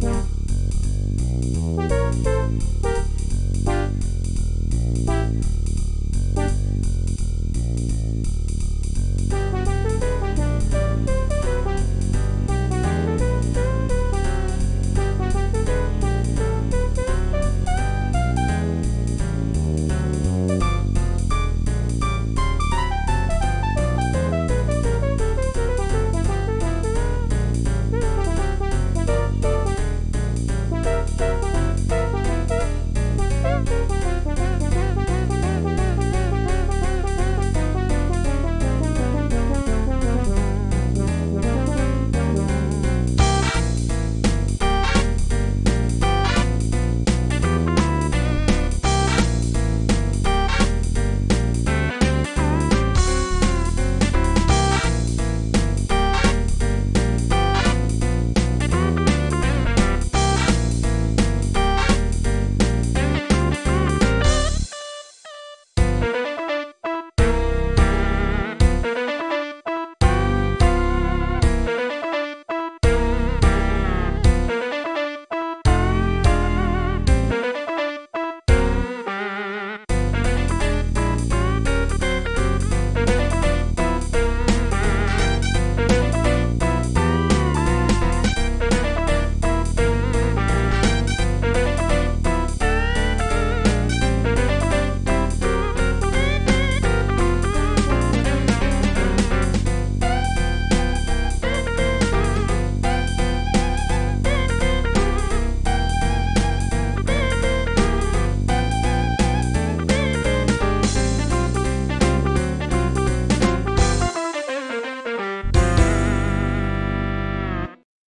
Bye.